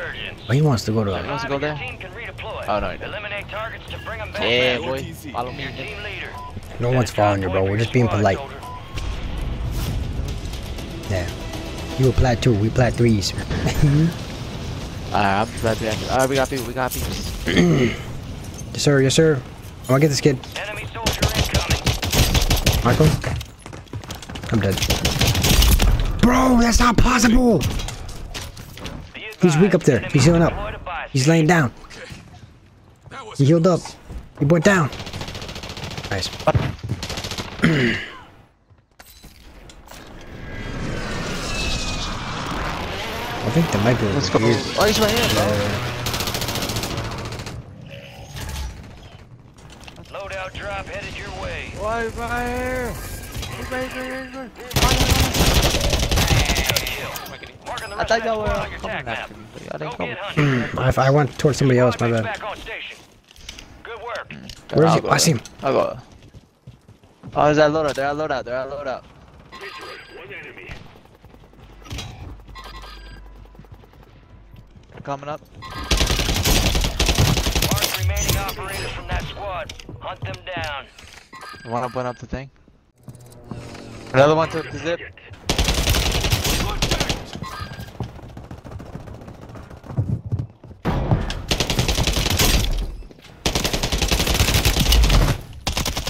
Convergence. Oh, he wants to go to. He wants to go there? Team can redeploy. Oh, no, he doesn't. Eliminate targets to bring them back. Yeah, down. boy. Follow me. Your team leader. No one's following you, bro. We're just being polite. Yeah. You a plat two, we plat threes. Alright, I'm glad to Alright, we got people. We got people. yes, sir. Yes, sir. I'm gonna get this kid. Enemy soldier incoming. Michael. I'm dead. Bro, that's not possible. Be He's weak up there. He's healing up. deployed a buy He's laying down. That He healed up. He went down. Nice. I think there might be a Let's go. weird- Oh, he's right here, bro. Loadout drop headed your way. Why right here? He's right here. He's right Marking the I rest thought y'all were squad uh, on your coming attack map. after me, but y'all didn't come. get. I, I went towards somebody else, my bad. back on station. Good work. Where is I'll he? go I see him. I'll go. Oh, is that loadout? They're at loadout. They're at loadout. They're coming up. Mark remaining operators from that squad. Hunt them down. One up, went up the thing. Another one took the zip.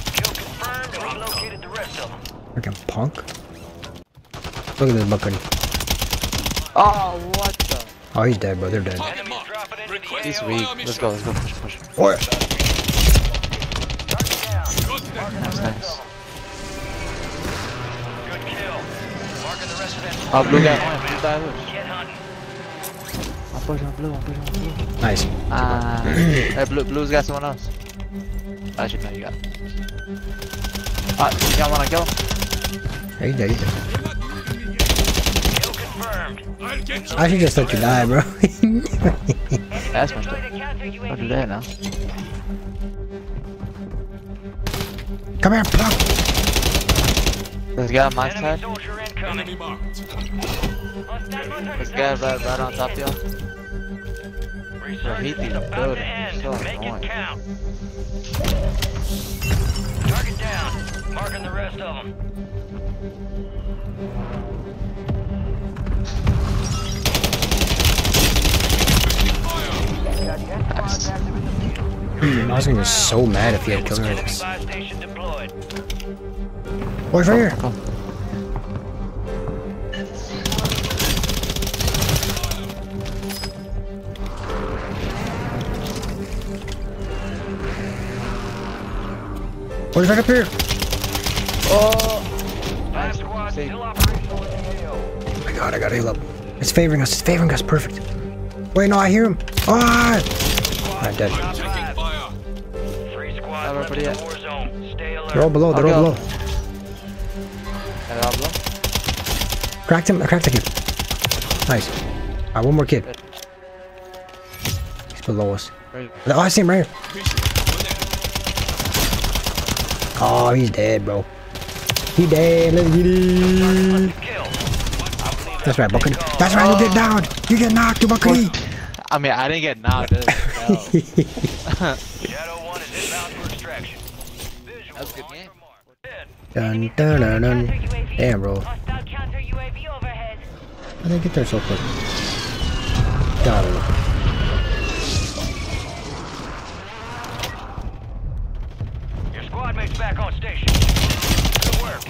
Kill confirmed. Relocated the rest of them. Freaking punk. Look at this bucket. Oh, what the? Oh, he's dead, bro. They're dead. target Enemies marked. dropping into the Request He's weak. Let's go, let's go. Push, push. What? Target down. Good to them. That's nice. Good kill. Marking the rest of that Oh, blue guy. one, Blue. Get hunting. I'm pushing on blue. I'm pushing on blue. Nice. Ah. hey, blue, blue's got someone else. Actually, no, you got. Ah, you got one. I kill him. Yeah, he's dead. He's dead. Kill confirmed. I'll get you. I should just let you die, bro. That's my Deploy stuff. the counter Don't do UAV. that now. Come here, punk. There's a guy on my Enemy side. soldier Enemy incoming. marked. There's a guy right, right on top of y'all. Resurgence Heat is these about buildings. So annoying. Rest of them. Hmm, I was gonna be so mad if he had killed me. Enemy right buy station deployed. there. Boys, right here. Come. Boys, right up here. Oh! Five squads still operational in the AO. Oh my god, I gotta heal up. It's favoring us. It's favoring us. Perfect. Wait, no, I hear him. Ah! I'm dead. Top Taking five. fire. Three squads Have left in everybody the at- war. Stay. They're all below. They're all below. go. Got all below? Cracked him. I cracked the kid. Nice. Alright, one more kid. He's below us. Right. Oh, I see him right here. Mission. One enemy. Oh, he's dead, bro. He dead. Let's get it. That's right, Bucket. That's right. You get down. You get knocked, Bucket. I mean, I didn't get knocked. That is- Shadow 1 is inbound for extraction. Visual That's a good on game. your mark. Dead. Dun, dun, dun, dun. Damn, bro. Hostile counter UAV overhead. How did they get there so quick? Got it. Your squad mate's back on station. Good work.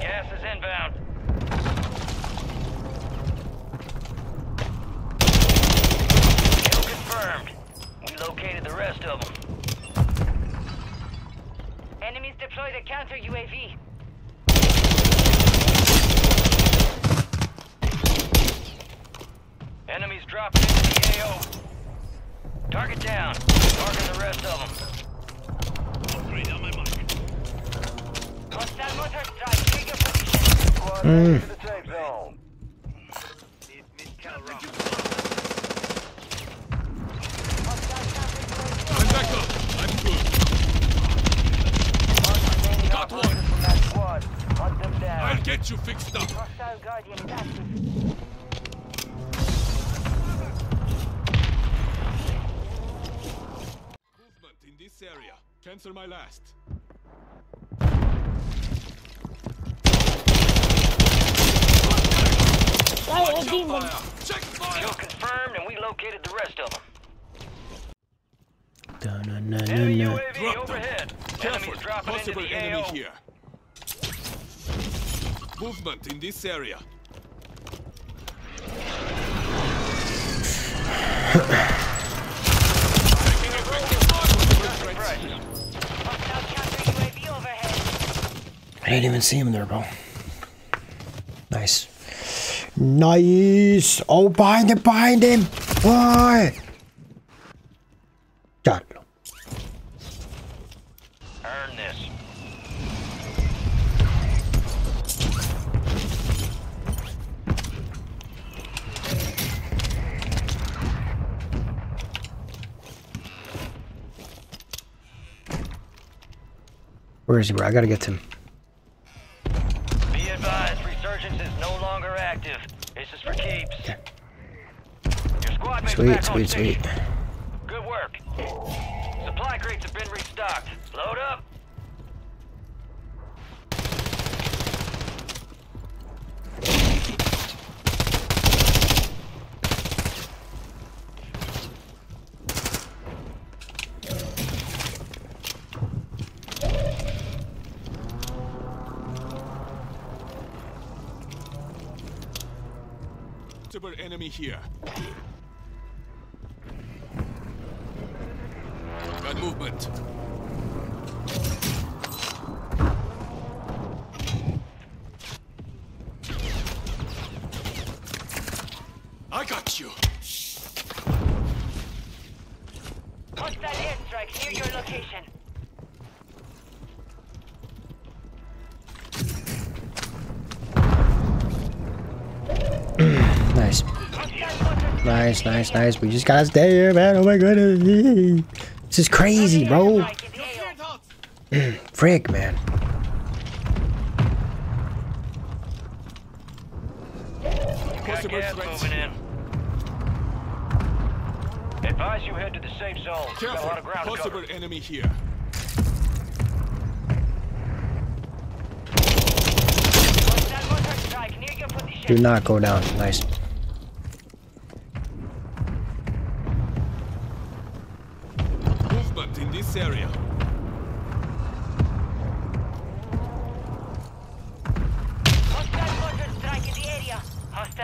Gas is inbound. Kill confirmed. We located the rest of them. Enemies deployed a counter UAV. Enemies dropping into the AO. Target down. Target the rest of them. Right on my mark. Hostile mortar strike. Take your position. Mm. the safe zone. I'm back up. I'm good. Got one. From that squad. Hunt them down. I'll get get you fixed up. Hostile Guardian is active. This area. Cancel my last. Oh, demon. Fire. Check fire. Kill confirmed, and we located the rest of them. Dun-dun-dun-dun-dun. Enemy UAV Drop them. overhead. Careful. Enemies dropping into Possible the enemy AO. here. Movement in this area. I didn't even see him there, bro. Nice. Nice. Oh, behind him, behind him. Why? God. Earn this. Where is he, bro? I gotta get to him. No longer active. This is for keeps. Your squad mates Sweet, back sweet, sweet. Good work. Supply crates have been restocked. Load up. Possible enemy here. Got movement. I got you. Hostile airstrike near your location. Nice. Nice, nice, nice. We just gotta stay here, man. Oh my goodness. This is crazy, bro. strike in the AO. Frick, man. Possible gas threats. moving in. Advise you head to the safe zone. Got a lot of ground to Possible cover. enemy here. Hostile mortar strike near your position. Do not go down. Nice.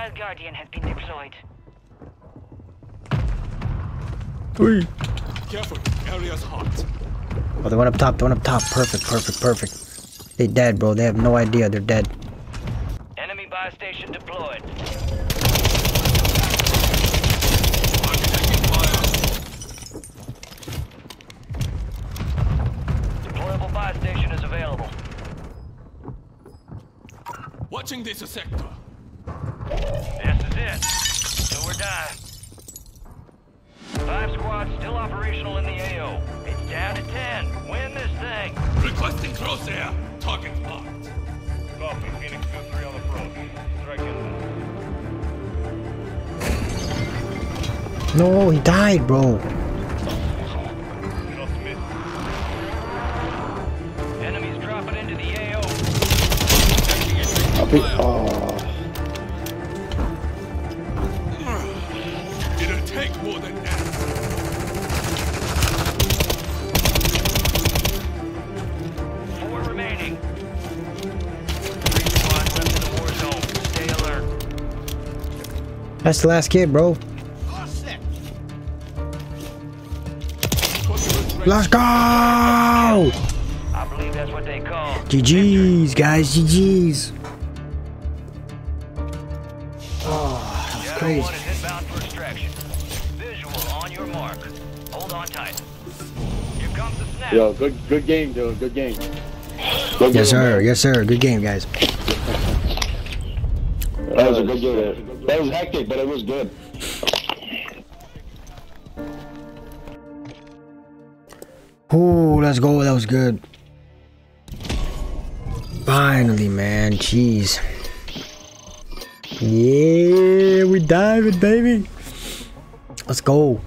Hostile Guardian has been deployed. Careful. Area's hot. Oh, they went up top. They went up top. Perfect, perfect, perfect. They dead, bro. They have no idea they're dead. Enemy buy station deployed. I'm taking fire. Deployable buy station is available. Watching this sector. This is it. Do or die. Five squads still operational in the AO. It's down to ten. Win this thing. Requesting crosshair. Target marked. Copy. Phoenix 2-3 on approach. Strike in. No, he died, bro. Enemies dropping into the AO. It'll That's the last kid, bro. Let's go! I believe oh, that's what they call GG's, guys. GG's. The other crazy. one is inbound for extraction. Visual on your mark. Hold on tight. Here comes the snap. Yo, good good game, dude. Good game. Good Yes, game, sir. man. Yes, sir. Good game, guys. That was a good game. That was hectic, but it was good. Ooh, let's go. That was good. Finally, man. Jeez. Yeah, we diving, baby. Let's go.